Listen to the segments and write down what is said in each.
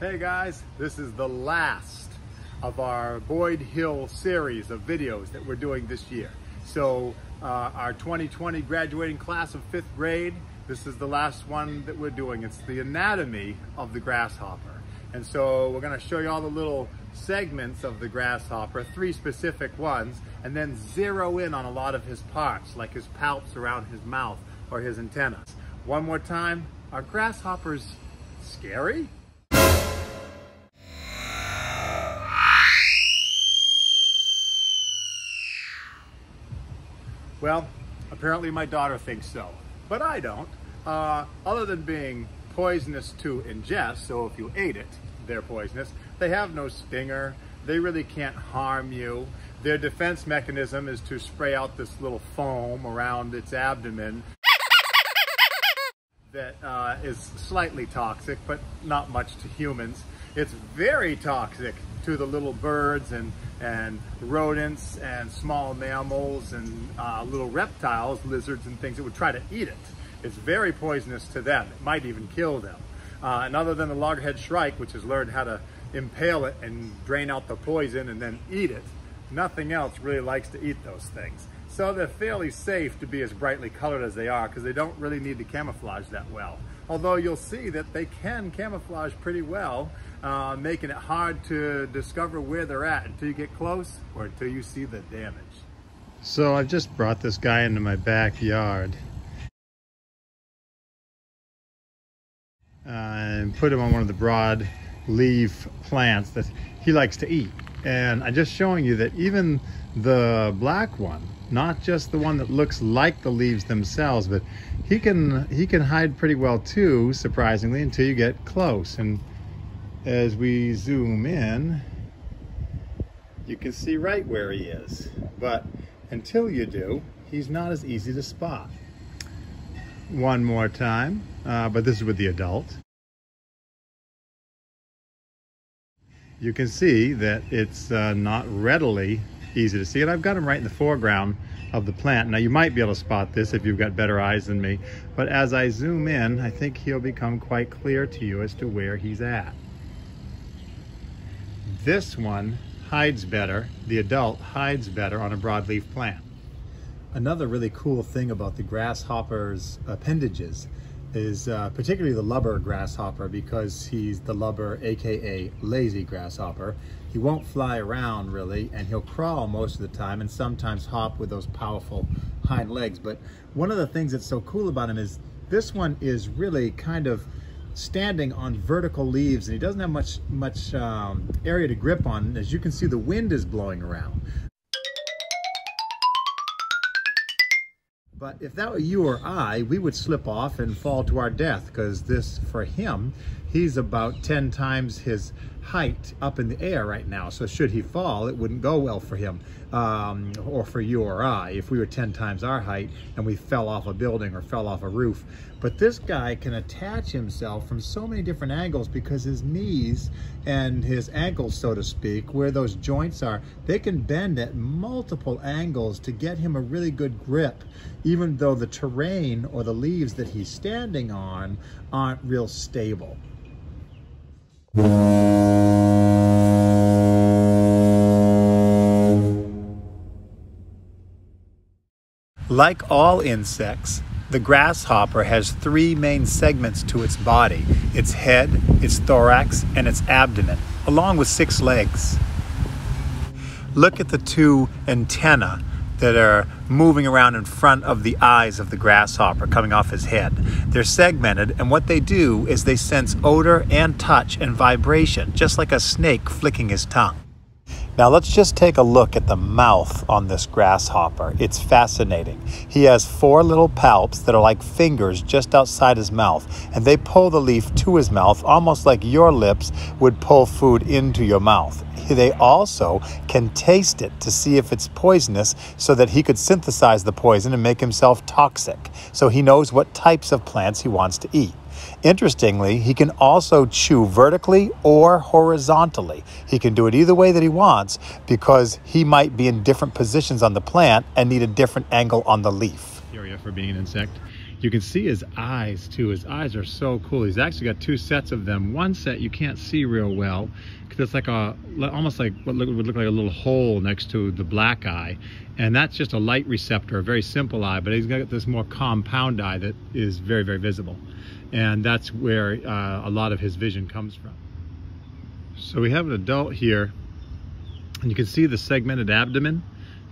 Hey guys, this is the last of our Boyd Hill series of videos that we're doing this year. So uh, our 2020 graduating class of fifth grade, this is the last one that we're doing. It's the anatomy of the grasshopper. And so we're gonna show you all the little segments of the grasshopper, three specific ones, and then zero in on a lot of his parts, like his palps around his mouth or his antennas. One more time, are grasshoppers scary? Well, apparently my daughter thinks so, but I don't. Uh, other than being poisonous to ingest, so if you ate it, they're poisonous. They have no stinger. They really can't harm you. Their defense mechanism is to spray out this little foam around its abdomen that uh, is slightly toxic, but not much to humans. It's very toxic to the little birds and, and rodents and small mammals and uh, little reptiles, lizards and things that would try to eat it. It's very poisonous to them. It might even kill them. Uh, and other than the loggerhead shrike, which has learned how to impale it and drain out the poison and then eat it, nothing else really likes to eat those things. So they're fairly safe to be as brightly colored as they are because they don't really need to camouflage that well. Although you'll see that they can camouflage pretty well, uh, making it hard to discover where they're at until you get close or until you see the damage. So I've just brought this guy into my backyard uh, and put him on one of the broad leaf plants that he likes to eat. And I'm just showing you that even the black one, not just the one that looks like the leaves themselves, but he can he can hide pretty well too, surprisingly, until you get close. And as we zoom in, you can see right where he is. But until you do, he's not as easy to spot. One more time, uh, but this is with the adult. You can see that it's uh, not readily easy to see. And I've got him right in the foreground of the plant. Now you might be able to spot this if you've got better eyes than me, but as I zoom in, I think he'll become quite clear to you as to where he's at. This one hides better, the adult hides better on a broadleaf plant. Another really cool thing about the grasshopper's appendages is uh, particularly the lubber grasshopper because he's the lubber, AKA lazy grasshopper. He won't fly around really and he'll crawl most of the time and sometimes hop with those powerful hind legs. But one of the things that's so cool about him is this one is really kind of standing on vertical leaves and he doesn't have much much um, area to grip on. As you can see, the wind is blowing around. But if that were you or I, we would slip off and fall to our death because this, for him, he's about 10 times his height up in the air right now. So should he fall, it wouldn't go well for him um, or for you or I if we were 10 times our height and we fell off a building or fell off a roof. But this guy can attach himself from so many different angles because his knees and his ankles, so to speak, where those joints are, they can bend at multiple angles to get him a really good grip, even though the terrain or the leaves that he's standing on aren't real stable. Like all insects, the grasshopper has three main segments to its body its head, its thorax, and its abdomen, along with six legs. Look at the two antennae that are moving around in front of the eyes of the grasshopper coming off his head. They're segmented, and what they do is they sense odor and touch and vibration, just like a snake flicking his tongue. Now let's just take a look at the mouth on this grasshopper. It's fascinating. He has four little palps that are like fingers just outside his mouth, and they pull the leaf to his mouth almost like your lips would pull food into your mouth. They also can taste it to see if it's poisonous so that he could synthesize the poison and make himself toxic. So he knows what types of plants he wants to eat. Interestingly, he can also chew vertically or horizontally. He can do it either way that he wants because he might be in different positions on the plant and need a different angle on the leaf. Area for being an insect. You can see his eyes too. His eyes are so cool. He's actually got two sets of them. One set you can't see real well because it's like a almost like what would look like a little hole next to the black eye, and that's just a light receptor, a very simple eye. But he's got this more compound eye that is very very visible, and that's where uh, a lot of his vision comes from. So we have an adult here, and you can see the segmented abdomen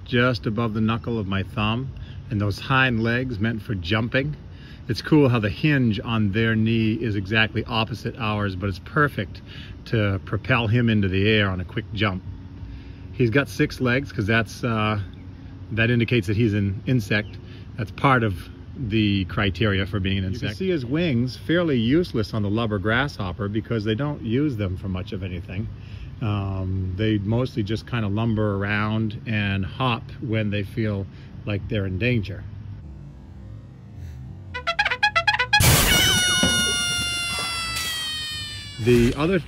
just above the knuckle of my thumb and those hind legs meant for jumping. It's cool how the hinge on their knee is exactly opposite ours, but it's perfect to propel him into the air on a quick jump. He's got six legs because that's uh, that indicates that he's an insect. That's part of the criteria for being an insect. You can see his wings fairly useless on the lubber grasshopper because they don't use them for much of anything. Um, they mostly just kind of lumber around and hop when they feel like they're in danger. The other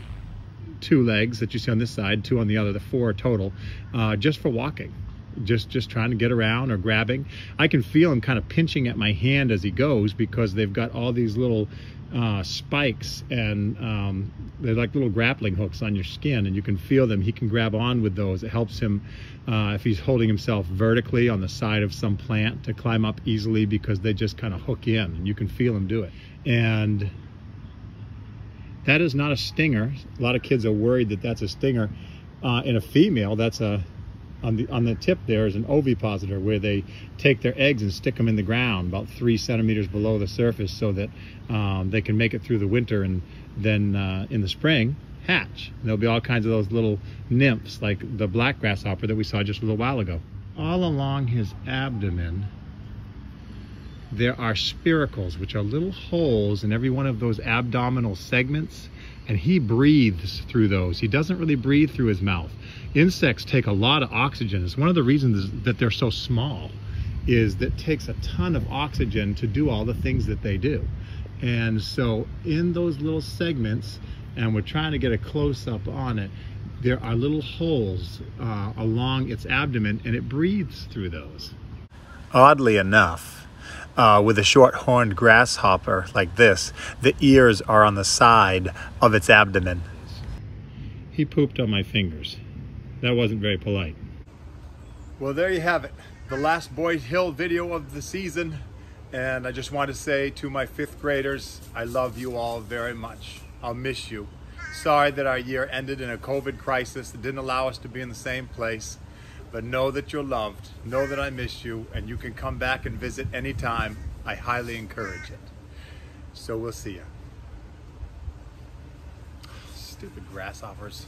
two legs that you see on this side, two on the other, the four total, uh, just for walking just just trying to get around or grabbing. I can feel him kind of pinching at my hand as he goes because they've got all these little uh, spikes and um, they're like little grappling hooks on your skin and you can feel them. He can grab on with those. It helps him uh, if he's holding himself vertically on the side of some plant to climb up easily because they just kind of hook in and you can feel him do it. And that is not a stinger. A lot of kids are worried that that's a stinger. Uh, in a female, that's a on the on the tip there is an ovipositor where they take their eggs and stick them in the ground about three centimeters below the surface so that um, they can make it through the winter and then uh, in the spring hatch. And there'll be all kinds of those little nymphs like the black grasshopper that we saw just a little while ago. All along his abdomen there are spiracles which are little holes in every one of those abdominal segments and he breathes through those. He doesn't really breathe through his mouth insects take a lot of oxygen. It's one of the reasons that they're so small is that takes a ton of oxygen to do all the things that they do. And so in those little segments, and we're trying to get a close up on it, there are little holes uh, along its abdomen and it breathes through those. Oddly enough, uh, with a short horned grasshopper like this, the ears are on the side of its abdomen. He pooped on my fingers. That wasn't very polite. Well, there you have it. The last Boyd Hill video of the season. And I just want to say to my fifth graders, I love you all very much. I'll miss you. Sorry that our year ended in a COVID crisis that didn't allow us to be in the same place. But know that you're loved. Know that I miss you. And you can come back and visit anytime. I highly encourage it. So we'll see you. Stupid grasshoppers.